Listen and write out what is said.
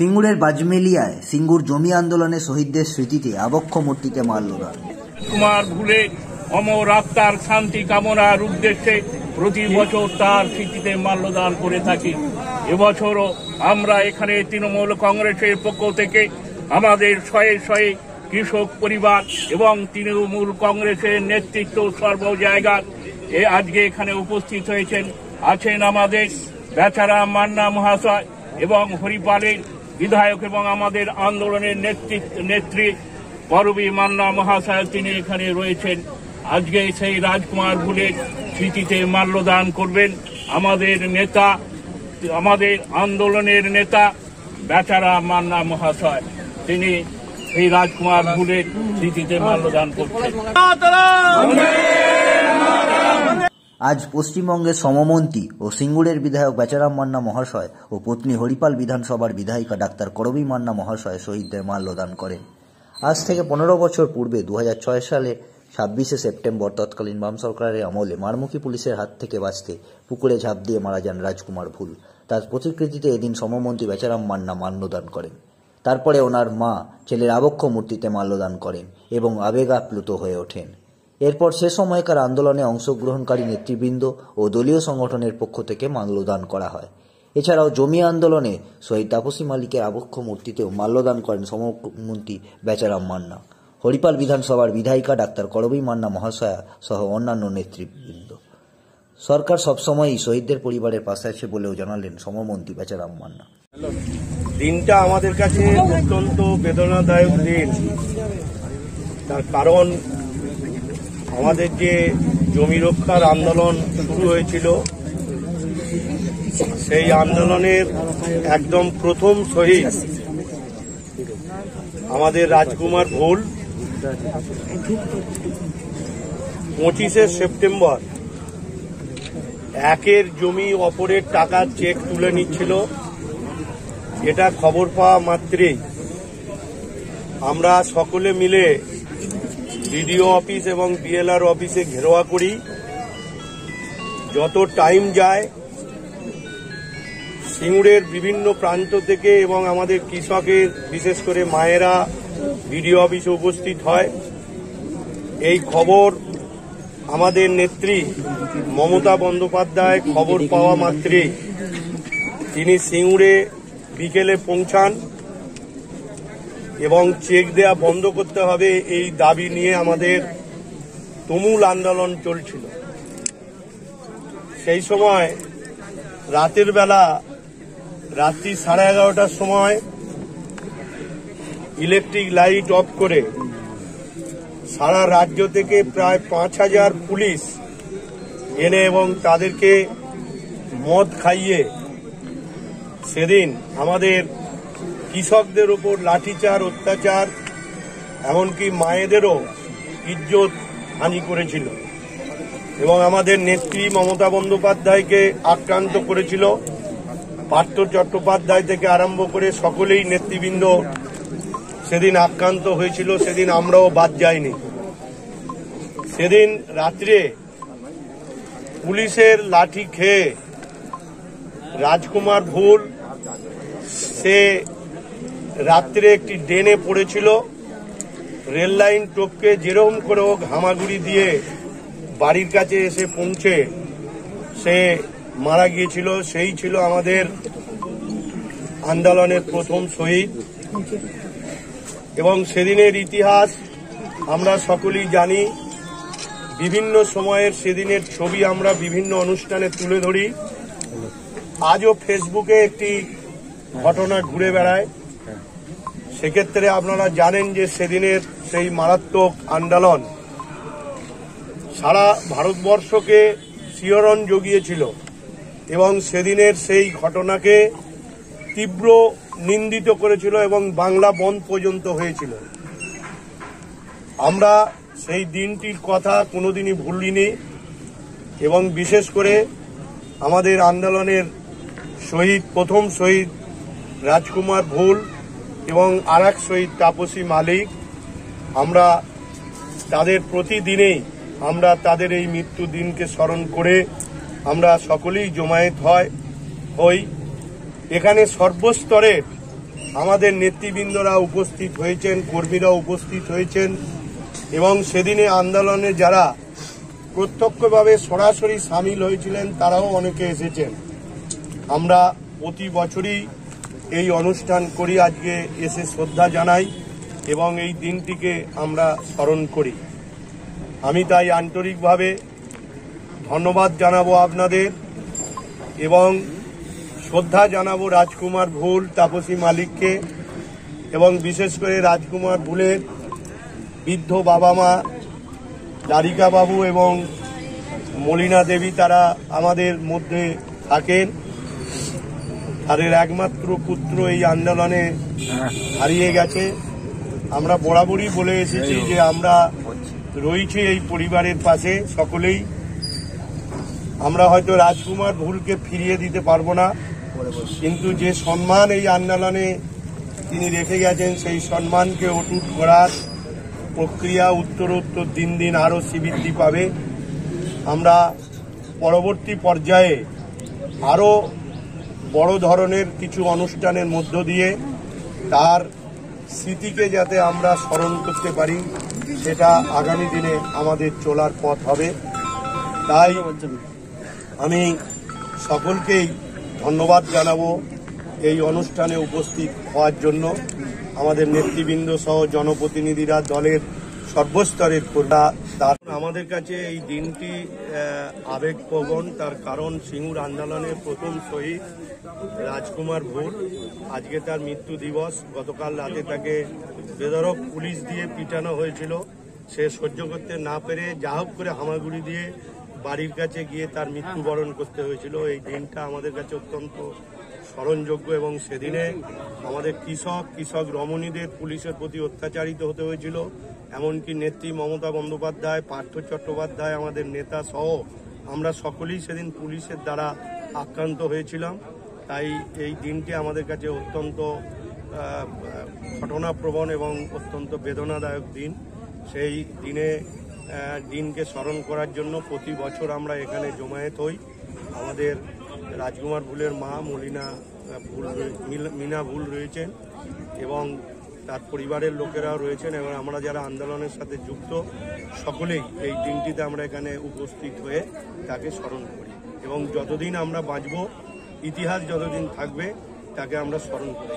সিঙ্গুরের বাজমেলিয়ায় সিঙ্গুর জমি আন্দোলনে শহীদদের স্মৃতিতে আবক্ষ মূর্তিতে মাল্যদান কুমার ভুলে অমর আত্মার শান্তি কামনার উদ্দেশ্যে প্রতি বছর তার স্মৃতিতে মাল্যদান করে থাকি। এবছরও আমরা এখানে তৃণমূল কংগ্রেসের পক্ষ থেকে আমাদের শয়ে শয়ে কৃষক পরিবার এবং তৃণমূল কংগ্রেসের নেতৃত্ব সর্ব জায়গার এ আজকে এখানে উপস্থিত হয়েছেন। আছেন আমাদের বেচারা মান্না মহাশয় এবং হরিপালের বিধায়ক এবং আমাদের আন্দোলনের নেতৃত্ব নেত্রী করবী মান্না মহাশয় তিনি এখানে রয়েছেন। আজকে সেই রাজকুমার ভুলের স্মৃতিতে মাল্যদান করবেন আমাদের নেতা আমাদের আন্দোলনের নেতা বেচারা মান্না মহাশয়। তিনি এই রাজকুমার ভুলের স্মৃতিতে মাল্যদান করছেন। আজ পশ্চিমবঙ্গের সমমন্ত্রী ও সিঙ্গুরের বিধায়ক বেচারাম মান্না মহাশয় ও পত্নী হরিপাল বিধানসভার বিধায়িকা ডাক্তার করবী মান্না মহাশয় শহীদদের মাল্যদান করেন। আজ থেকে পনেরো বছর পূর্বে দু হাজার ছয় সালে ছাব্বিশে সেপ্টেম্বর তৎকালীন বাম সরকারের আমলে মারমুখী পুলিশের হাত থেকে বাঁচতে পুকুরে ঝাঁপ দিয়ে মারা যান রাজকুমার ভুল। তার প্রতিকৃতিতে এদিন সমমন্ত্রী বেচারাম মান্না মাল্যদান করেন। তারপরে ওনার মা, ছেলের আবক্ষ মূর্তিতে মাল্যদান করেন এবং আবেগাপ্লুত হয়ে ওঠেন। এরপর সে সময়কার আন্দোলনে অংশগ্রহণকারী নেতৃবৃন্দ ও দলীয় সংগঠনের পক্ষ থেকে মাল্যদান করা হয়। এছাড়াও জমি আন্দোলনে শহীদ তাপসী মালিকের আবক্ষ মূর্তিতেও মাল্যদান করেন সমমন্ত্রী বেচারাম মান্না। হরিপাল বিধানসভার বিধায়িকা ডাক্তার করবী মান্না মহাশয়া সহ অন্যান্য নেতৃবৃন্দ। সরকার সবসময়ই শহীদদের পরিবারের পাশে আছে বলেও জানালেন সমমন্ত্রী বেচারাম মান্না। দিনটা আমাদের কাছে অত্যন্ত বেদনাদায়ক দিন। তার কারণ আমাদের যে জমি রক্ষার আন্দোলন শুরু হয়েছিল, সেই আন্দোলনের একদম প্রথম শহীদ আমাদের রাজকুমার ভুল পঁচিশে সেপ্টেম্বর একের জমি অপরের টাকা চেক তুলে নিচ্ছিল। এটা খবর পাওয়া মাত্রেই আমরা সকলে মিলে বিডিও অফিস এবং বিএলআর অফিসে ঘেরোয়া করি। যত টাইম যায়, সিঙ্গুরের বিভিন্ন প্রান্ত থেকে এবং আমাদের কৃষকের, বিশেষ করে মায়েরা, বিডিও অফিসে উপস্থিত হয়। এই খবর আমাদের নেত্রী মমতা বন্দ্যোপাধ্যায় খবর পাওয়া মাত্রেই। তিনি সিঙ্গুরে বিকেলে পৌঁছান। এবং চেক দেয়া বন্ধ করতে হবে এই দাবি নিয়ে আমাদের তুমুল আন্দোলন চলছিল। সেই সময় রাতের বেলা রাত্রি সাড়ে এগারোটার সময় ইলেকট্রিক লাইট অফ করে সারা রাজ্য থেকে প্রায় পাঁচ হাজার পুলিশ এনে এবং তাদেরকে মদ খাইয়ে সেদিন আমাদের কৃষকদের উপর লাঠিচার অত্যাচার এমনকি মায়েদেরও ইজ্জত হানি করেছিল। এবং আমাদের নেত্রী মমতা বন্দ্যোপাধ্যায়কে আক্রান্ত করেছিল। পার্থ চট্টোপাধ্যায় থেকে আরম্ভ করে সকলেই নেতৃবৃন্দ সেদিন আক্রান্ত হয়েছিল, সেদিন আমরাও বাদ যাইনি। সেদিন রাত্রে পুলিশের লাঠি খেয়ে রাজকুমার ভুল, সে রাত্রে একটি ড্রেনে পড়েছিল। রেল লাইন টপকে যেরকম করে ও ঘামাগুড়ি দিয়ে বাড়ির কাছে এসে পৌঁছে সে মারা গিয়েছিল, সেই ছিল আমাদের আন্দোলনের প্রথম শহীদ। এবং সেদিনের ইতিহাস আমরা সকলেই জানি, বিভিন্ন সময়ের সেদিনের ছবি আমরা বিভিন্ন অনুষ্ঠানে তুলে ধরি। আজও ফেসবুকে একটি ঘটনা ঘুরে বেড়ায়। সেক্ষেত্রে আপনারা জানেন যে সেদিনের সেই মারাত্মক আন্দোলন সারা ভারতবর্ষকে শিহরণ জগিয়েছিল এবং সেদিনের সেই ঘটনাকে তীব্র নিন্দিত করেছিল এবং বাংলা বন্ধ পর্যন্ত হয়েছিল। আমরা সেই দিনটির কথা কোনোদিনই ভুলিনি এবং বিশেষ করে আমাদের আন্দোলনের শহীদ, প্রথম শহীদ রাজকুমার ভুল এবং আর এক শহীদ তাপসী মালিক, আমরা তাদের প্রতিদিনেই, আমরা তাদের এই মৃত্যু দিনকে স্মরণ করে আমরা সকলেই জমায়েত হয়, হই। এখানে সর্বস্তরের আমাদের নেতৃবৃন্দরা উপস্থিত হয়েছেন কর্মীরা উপস্থিত হয়েছেন এবং সেদিনে আন্দোলনে যারা প্রত্যক্ষভাবে সরাসরি সামিল হয়েছিলেন, তারাও অনেকে এসেছেন। আমরা প্রতি বছরই এই অনুষ্ঠান করি আজকে, এসে শ্রদ্ধা জানাই এবং এই দিনটিকে আমরা স্মরণ করি। আমি তাই আন্তরিকভাবে ধন্যবাদ জানাব আপনাদের এবং শ্রদ্ধা জানাব রাজকুমার ভুল তাপসী মালিককে এবং বিশেষ করে রাজকুমার ভুলের বৃদ্ধ বাবা মা বাবু এবং মলিনা দেবী তারা আমাদের মধ্যে থাকেন। তাদের একমাত্র পুত্র এই আন্দোলনে হারিয়ে গেছে। আমরা বরাবরই বলে এসেছি যে আমরা রয়েছি এই পরিবারের পাশে সকলেই। আমরা হয়তো রাজকুমার ভুলকে ফিরিয়ে দিতে পারব না, কিন্তু যে সম্মান এই আন্দোলনে তিনি রেখে গেছেন, সেই সম্মানকে অটুট করার প্রক্রিয়া উত্তরোত্তর দিন দিন আরও শ্রীবৃদ্ধি পাবে। আমরা পরবর্তী পর্যায়ে আরও বড় ধরনের কিছু অনুষ্ঠানের মধ্য দিয়ে তার স্মৃতিকে যাতে আমরা স্মরণ করতে পারি, সেটা আগামী দিনে আমাদের চলার পথ হবে। তাই আমি সকলকেই ধন্যবাদ জানাব এই অনুষ্ঠানে উপস্থিত হওয়ার জন্য। আমাদের নেতৃবৃন্দ সহ জনপ্রতিনিধিরা, দলের সর্বস্তরের কর্মীরা, তার আমাদের কাছে এই দিনটি আবেগপ্রবণ। তার কারণ সিঙ্গুর আন্দোলনের প্রথম শহীদ রাজকুমার ভোর আজকে তার মৃত্যু দিবস। গতকাল রাতে তাকে বেদরক পুলিশ দিয়ে পিটানো হয়েছিল। সে সহ্য করতে না পেরে যা হোক করে হামাগুড়ি দিয়ে বাড়ির কাছে গিয়ে তার মৃত্যুবরণ করতে হয়েছিল। এই দিনটা আমাদের কাছে অত্যন্ত স্মরণযোগ্য এবং সেদিনে আমাদের কৃষক কৃষক রমণীদের পুলিশের প্রতি অত্যাচারিত হতে হয়েছিল। এমনকি নেত্রী মমতা বন্দ্যোপাধ্যায়, পার্থ চট্টোপাধ্যায় আমাদের নেতা সহ আমরা সকলেই সেদিন পুলিশের দ্বারা আক্রান্ত হয়েছিলাম। তাই এই দিনটি আমাদের কাছে অত্যন্ত ঘটনাপ্রবণ এবং অত্যন্ত বেদনাদায়ক দিন। সেই দিনে দিনকে স্মরণ করার জন্য প্রতি বছর আমরা এখানে জমায়েত হই। আমাদের রাজকুমার ভুলের মা মলিনা ভুল মিনা ভুল রয়েছেন এবং তার পরিবারের লোকেরাও রয়েছেন। এবং আমরা যারা আন্দোলনের সাথে যুক্ত, সকলেই এই দিনটিতে আমরা এখানে উপস্থিত হয়ে তাকে স্মরণ করি এবং যতদিন আমরা বাঁচব, ইতিহাস যতদিন থাকবে, তাকে আমরা স্মরণ করে।